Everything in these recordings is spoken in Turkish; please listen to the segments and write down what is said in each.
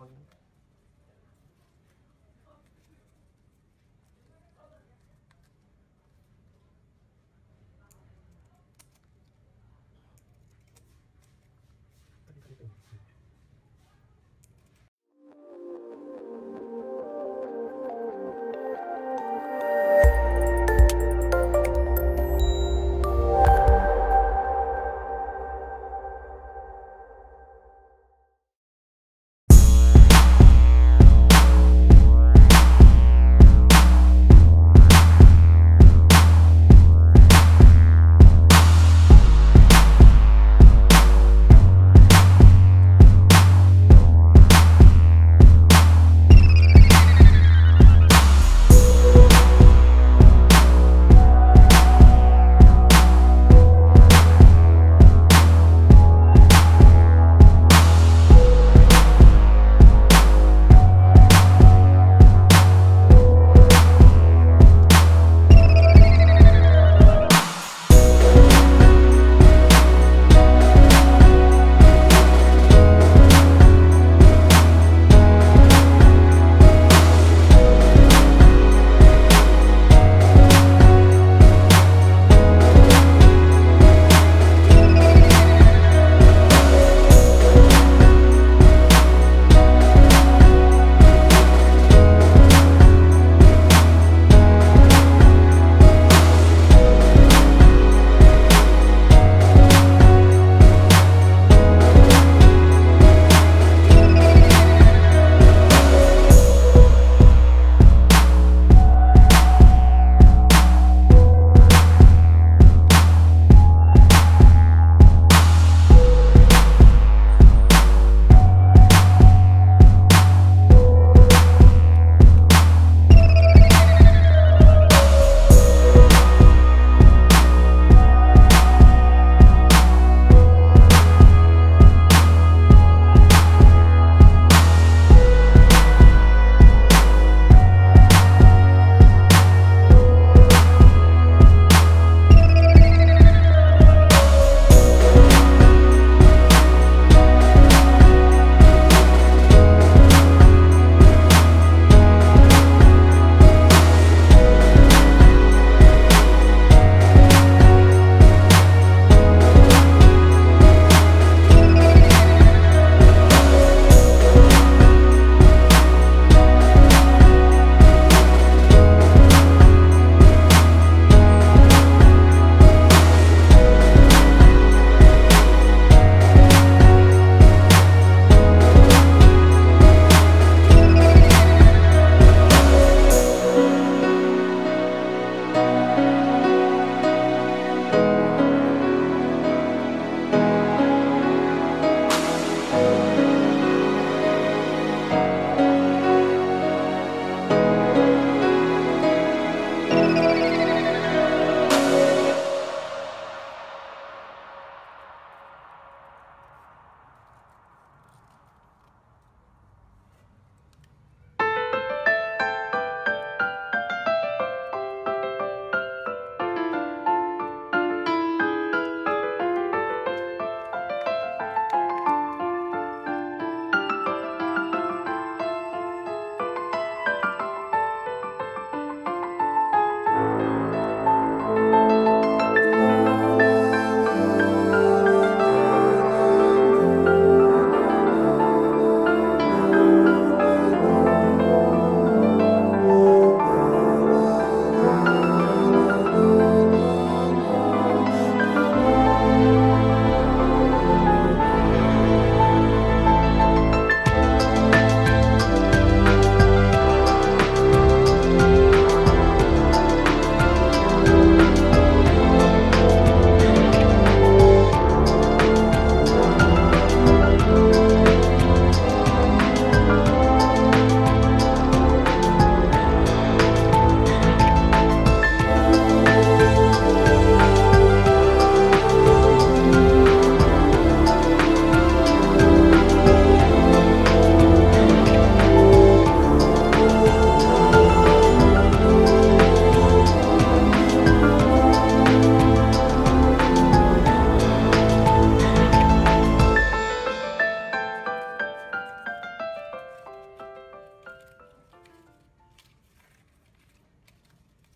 정입니다.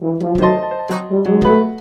Müzik